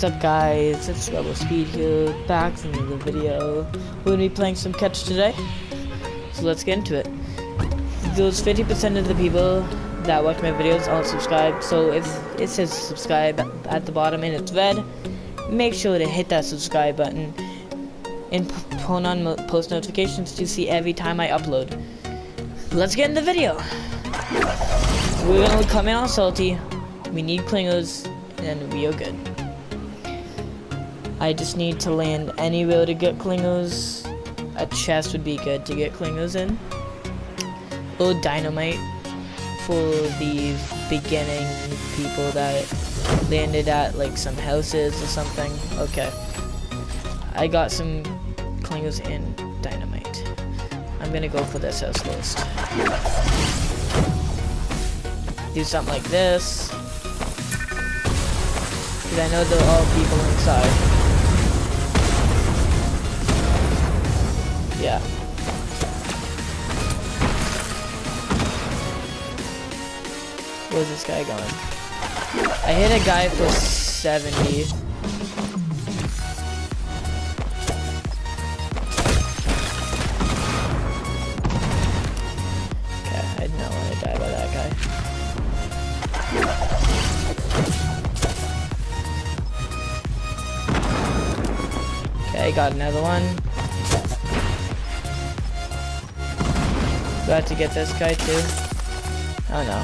What's up guys, it's Rebel Speed here, back from another video. We're gonna be playing some catch today, so let's get into it. Those 50% of the people that watch my videos aren't subscribed, so if it says subscribe at the bottom and it's red, make sure to hit that subscribe button and turn on post notifications to see every time I upload. Let's get in the video! We're gonna come in on salty, we need clingers, and we are good. I just need to land anywhere to get clingers. A chest would be good to get clingers in. Or dynamite for these beginning people that landed at like some houses or something. Okay. I got some clingers and dynamite. I'm gonna go for this house first. Do something like this. Because I know there are all people inside. Yeah. Where's this guy going? I hit a guy for 70. Okay, I did not want to die by that guy. Okay, got another one. Got to get this guy too. Oh no.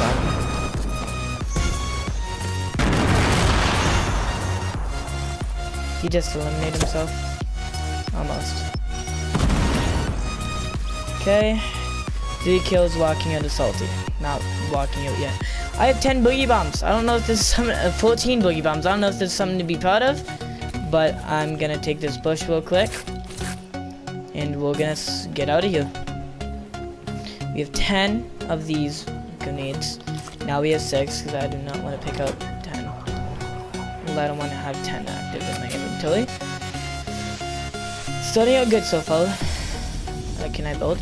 Done. He just eliminated himself. Almost. Okay. Three kills walking out of salty. Not walking out yet. I have 10 boogie bombs. I don't know if this is some uh, 14 boogie bombs. I don't know if this is something to be proud of. But I'm gonna take this bush real quick. And we're gonna get out of here. We have 10 of these grenades. Now we have 6 because I do not want to pick up 10. Well, I don't want to have 10 active in my inventory. Starting out good so far. Uh, can I build?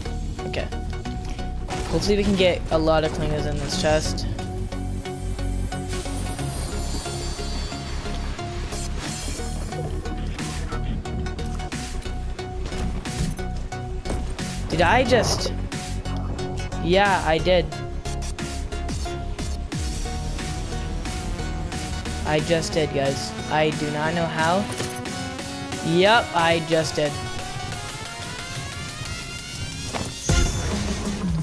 Okay. Hopefully we can get a lot of clingers in this chest. Did I just... Yeah, I did. I just did, guys. I do not know how. Yep, I just did.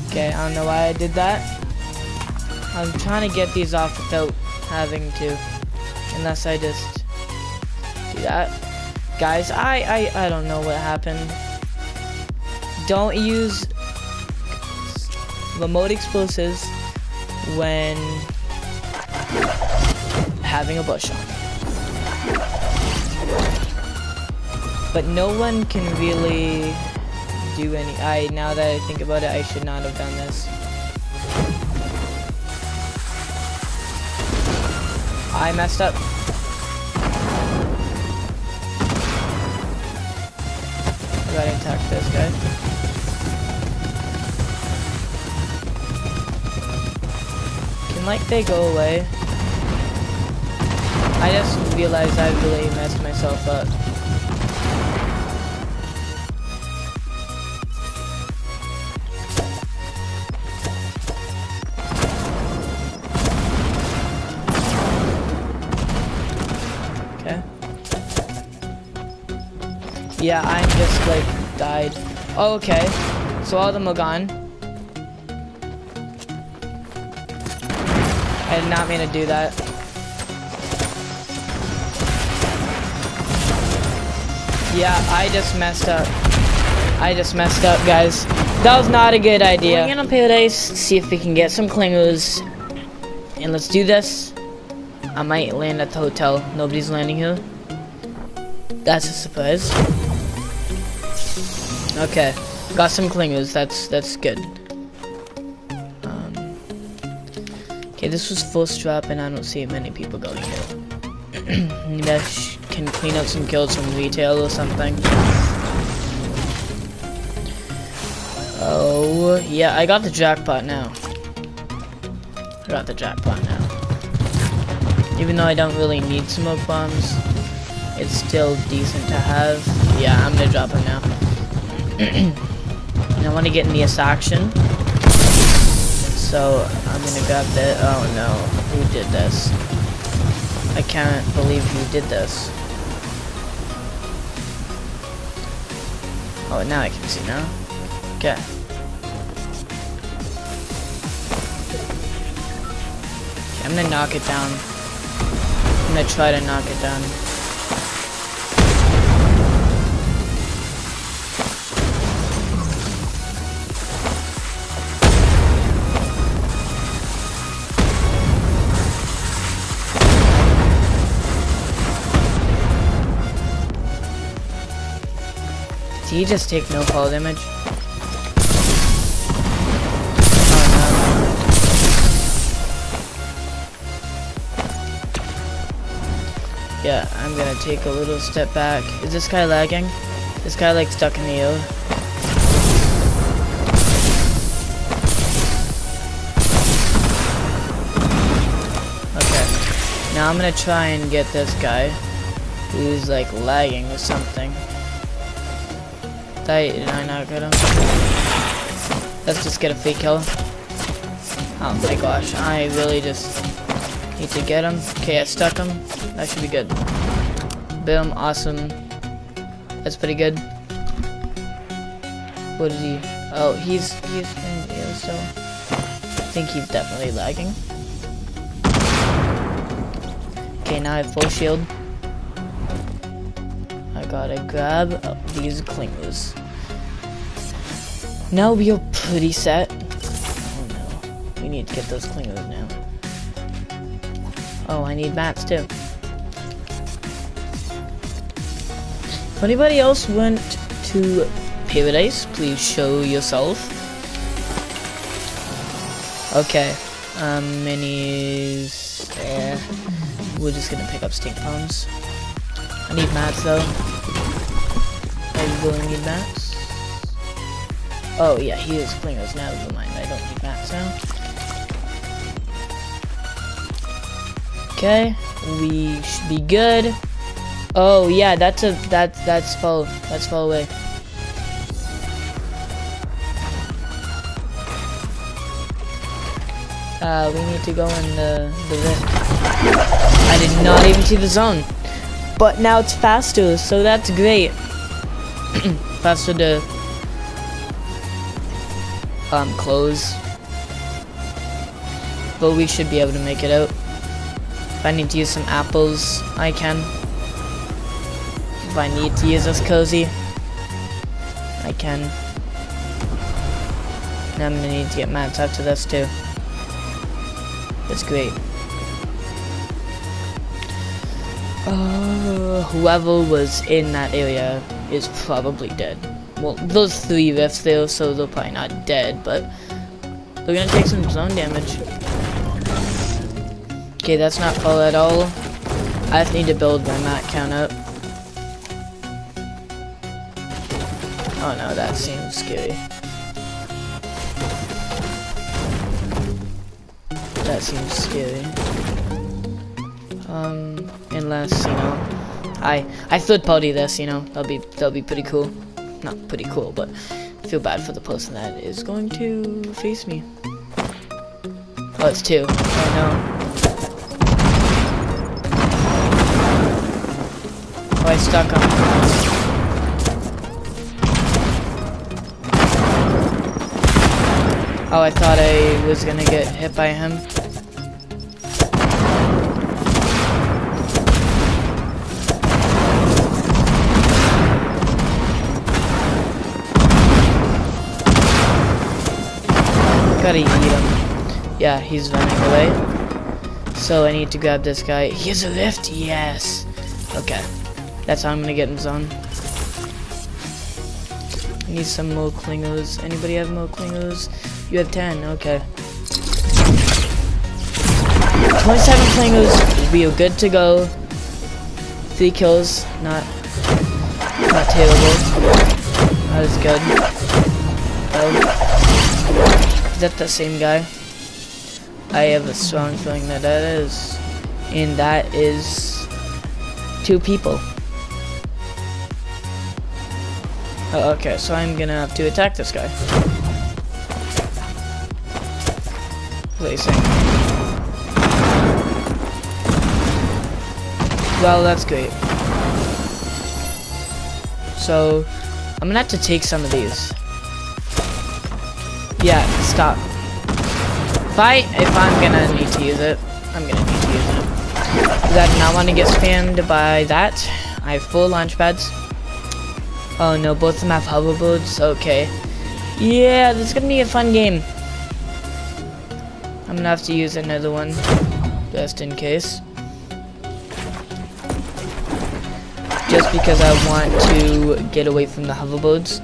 Okay, I don't know why I did that. I'm trying to get these off without having to. Unless I just do that. Guys, I, I, I don't know what happened. Don't use remote explosives when having a bush on. But no one can really do any- I, now that I think about it, I should not have done this. I messed up. I gotta attack this guy. Like they go away. I just realized I really messed myself up. Okay. Yeah, I just like died. Oh, okay. So all of them are gone. I did not mean to do that. Yeah, I just messed up. I just messed up, guys. That was not a good idea. We're gonna paradise, see if we can get some clingers. And let's do this. I might land at the hotel. Nobody's landing here. That's a surprise. Okay. Got some clingers. That's that's good. This was full strap and I don't see many people going here. Maybe I can clean up some kills from retail or something. Oh, yeah, I got the jackpot now. I got the jackpot now. Even though I don't really need smoke bombs, it's still decent to have. Yeah, I'm gonna drop him now. I want to get in this action. So I'm gonna grab that. Oh no, who did this? I can't believe you did this. Oh, now I can see now. Okay. okay. I'm gonna knock it down. I'm gonna try to knock it down. He just take no fall damage? Oh. Yeah, I'm gonna take a little step back. Is this guy lagging? This guy like stuck in the O. Okay. Now I'm gonna try and get this guy who's like lagging or something. Did I not get him? Let's just get a free kill. Oh my gosh, I really just need to get him. Okay, I stuck him. That should be good. Boom, awesome. That's pretty good. What is he? Oh, he's he's in the so I think he's definitely lagging. Okay, now I have full shield. Gotta grab these clingers. Now we are pretty set. Oh no. We need to get those clingers now. Oh, I need mats too. If anybody else went to Paradise, please show yourself. Okay. Um, minis. Eh. We're just gonna pick up stink bombs. I need mats though. Need mats. Oh yeah, he is clingers now, never mind. I don't need mats now. Okay, we should be good. Oh yeah, that's a that's that's fall that's far away. Uh, we need to go in the the rift. I did not even see the zone, but now it's faster, so that's great. faster to um, close. But we should be able to make it out. If I need to use some apples, I can. If I need to use this cozy, I can. And I'm gonna need to get mats after this too. That's great. Uh, whoever was in that area is probably dead. Well, those three rifts there, so they're probably not dead, but they're gonna take some zone damage. Okay, that's not full at all. I just need to build my mat count up. Oh no, that seems scary. That seems scary. Um, unless, you know, I I third party this, you know, that'll be that'll be pretty cool not pretty cool, but I feel bad for the person that is going to face me. Oh, it's two. Oh no. Oh, I stuck him. Oh, I thought I was gonna get hit by him. Yeah, he's running away. So I need to grab this guy. He has a lift? Yes. Okay. That's how I'm gonna get in zone. I need some more clingers. Anybody have more clingers? You have 10. Okay. 27 clingers. We are good to go. Three kills. Not, not terrible. That is good. Oh that the same guy? I have a strong feeling that that is. And that is two people. Oh, okay, so I'm gonna have to attack this guy. Placing. Well, that's great. So, I'm gonna have to take some of these. Yeah, stop. If I, if I'm gonna need to use it, I'm gonna need to use it. Because I do not want to get spammed by that. I have full launch pads. Oh no, both of them have hoverboards. Okay. Yeah, this is gonna be a fun game. I'm gonna have to use another one, just in case. Just because I want to get away from the hoverboards.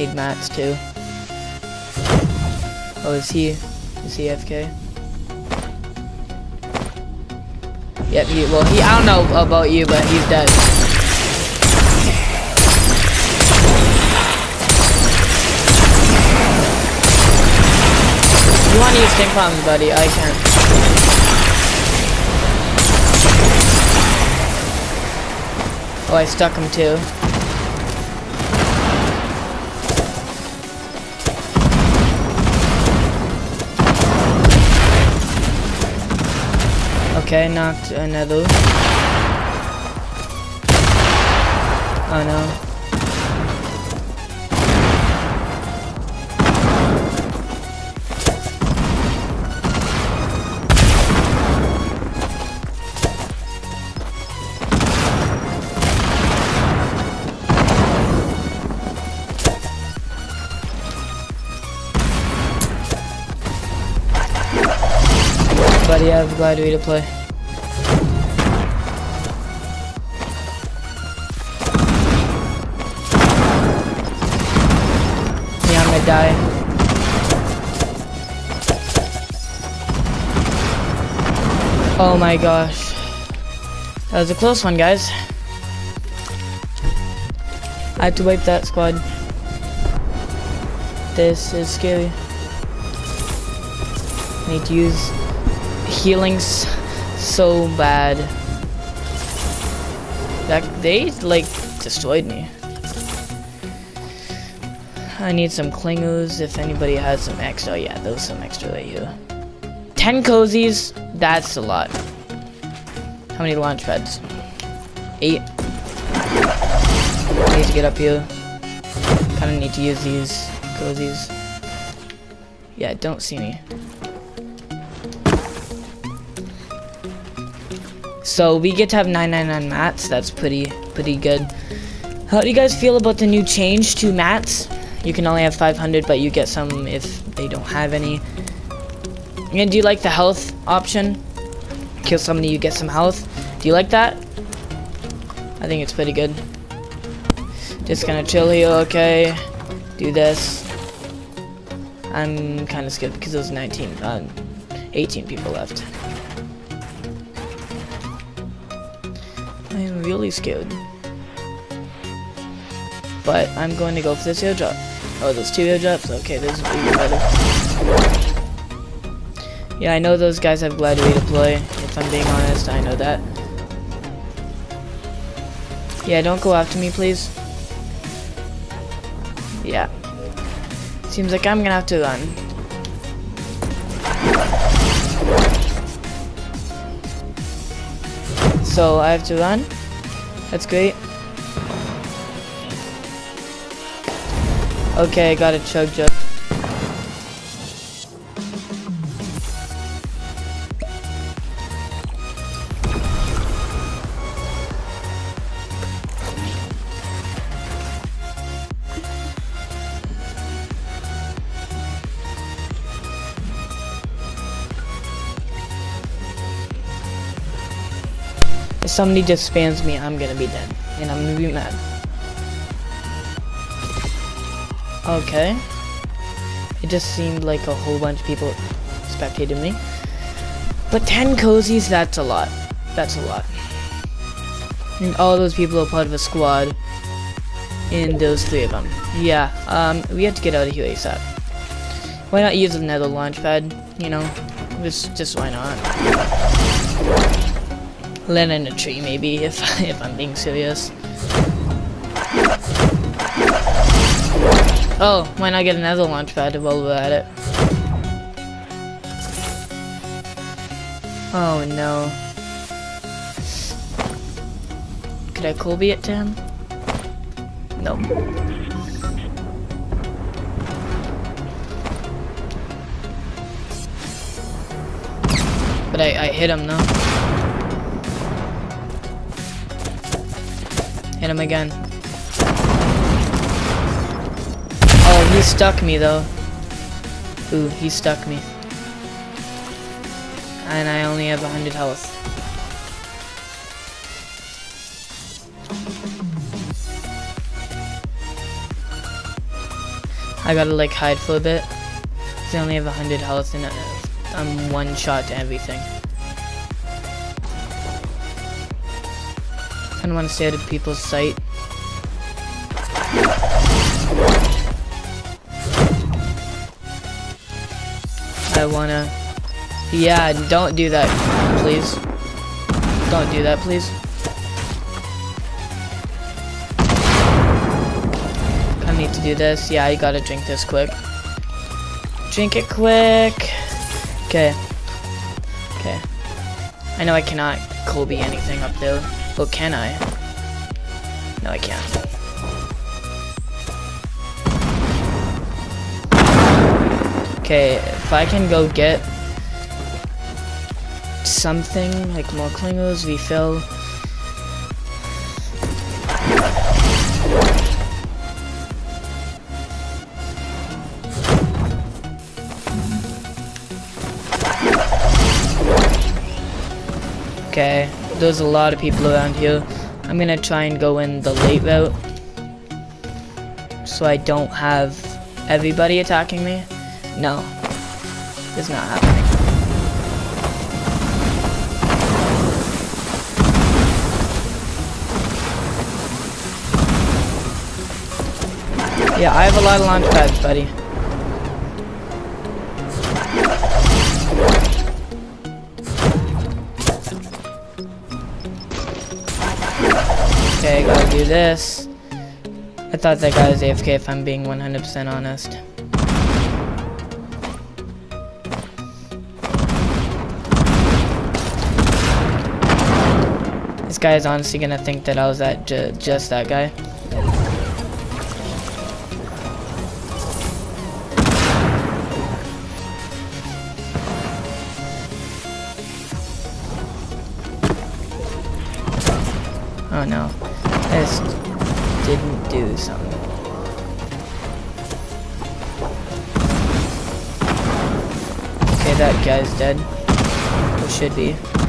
Need mats too. Oh, is he? Is he AFK? Yep, he, well, he, I don't know about you, but he's dead. You want to use stink bombs, buddy? I can't. Oh, I stuck him too. Okay, knocked another. Oh no. Buddy, I have glad way to play. Gonna die. Oh my gosh. That was a close one, guys. I had to wipe that squad. This is scary. I need to use healings so bad. That they like destroyed me. I need some clingers if anybody has some extra. Oh yeah, those some extra right here. Ten cozies, that's a lot. How many launch pads? Eight. I need to get up here. Kinda need to use these cozies. Yeah, don't see me. So we get to have 999 mats. That's pretty pretty good. How do you guys feel about the new change to mats? You can only have 500, but you get some if they don't have any. And do you like the health option? Kill somebody, you get some health. Do you like that? I think it's pretty good. Just gonna chill here, okay? Do this. I'm kind of scared because there's 19, uh, 18 people left. I am really scared. But I'm going to go for this airdrop. Oh, those two airdrops? Okay, is even better. Yeah, I know those guys have glider redeploy. If I'm being honest, I know that. Yeah, don't go after me, please. Yeah. Seems like I'm gonna have to run. So I have to run. That's great. Okay, I got a chug jug. If somebody just spams me, I'm gonna be dead. And I'm gonna be mad. Okay. It just seemed like a whole bunch of people spectated me. But 10 cozies, that's a lot. That's a lot. And all those people are part of a squad. in those three of them. Yeah, um, we have to get out of here ASAP. Why not use another launch pad? You know, just, just why not? Land in a tree, maybe, if, if I'm being serious. Oh, why not get another launch pad while we're at it? Oh no. Could I Colby it to him? No. But I, I hit him though. Hit him again. Oh, he stuck me though. Ooh, he stuck me and I only have 100 health. I gotta like hide for a bit. I only have 100 health and uh, I'm one shot to everything. Kinda wanna stay out of people's sight. I wanna yeah, don't do that, please. Don't do that, please. I need to do this. Yeah, you gotta drink this quick. Drink it quick. Okay. Okay. I know I cannot Colby anything up there. but can I? No, I can't. Okay, if I can go get something, like more clingers, refill. Okay, there's a lot of people around here. I'm gonna try and go in the late route. So I don't have everybody attacking me. No, it's not happening. Yeah, I have a lot of launch pads, buddy. Okay, gotta do this. I thought that guy was AFK if I'm being 100% honest. This guy is honestly gonna think that I was that ju just that guy. Oh no. This didn't do something. Okay, that guy's dead. Or should be.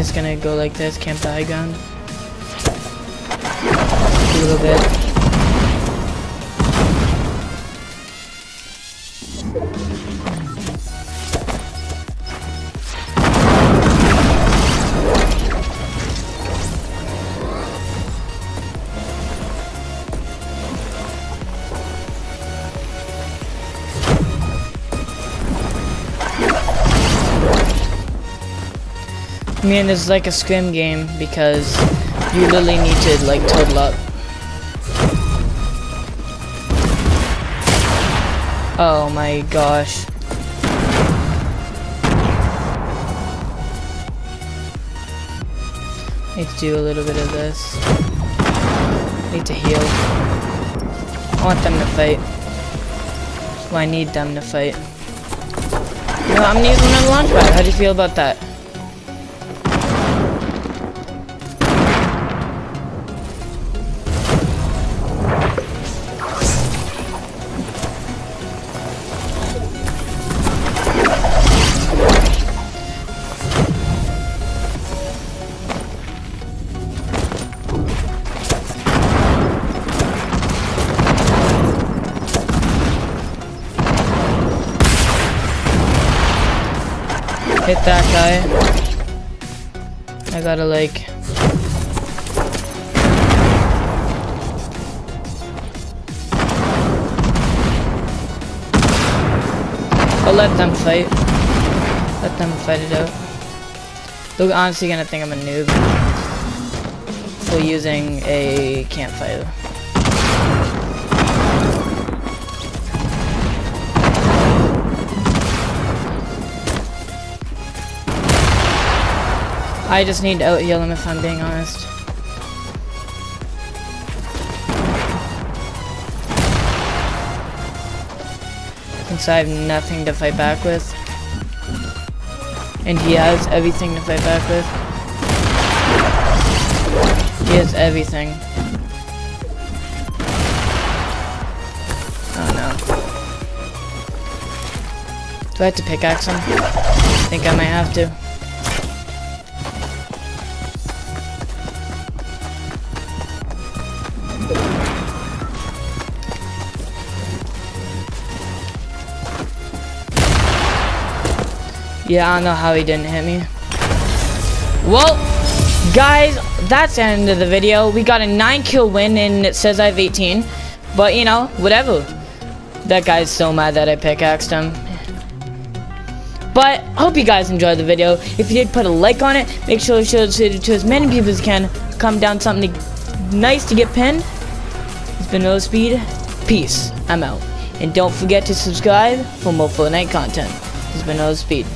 Just gonna go like this, camp the high. A little bit. Mean, it's like a scrim game because you literally need to like total up. Oh my gosh. Need to do a little bit of this. Need to heal. I want them to fight. Well, I need them to fight. No, I'm gonna use launch pad. How do you feel about that? That guy. I gotta like... I'll let them fight. Let them fight it out. They're honestly gonna think I'm a noob for using a campfire. I just need to out heal him if I'm being honest. Since I have nothing to fight back with. And he has everything to fight back with. He has everything. Oh no. Do I have to pickaxe him? I think I might have to. Yeah, I don't know how he didn't hit me. Well, guys, that's the end of the video. We got a 9 kill win and it says I have 18. But, you know, whatever. That guy's so mad that I pickaxed him. But, hope you guys enjoyed the video. If you did, put a like on it. Make sure to show it to as many people as can. Come down something nice to get pinned. It's been Speed. Peace. I'm out. And don't forget to subscribe for more Fortnite content. It's been No Speed.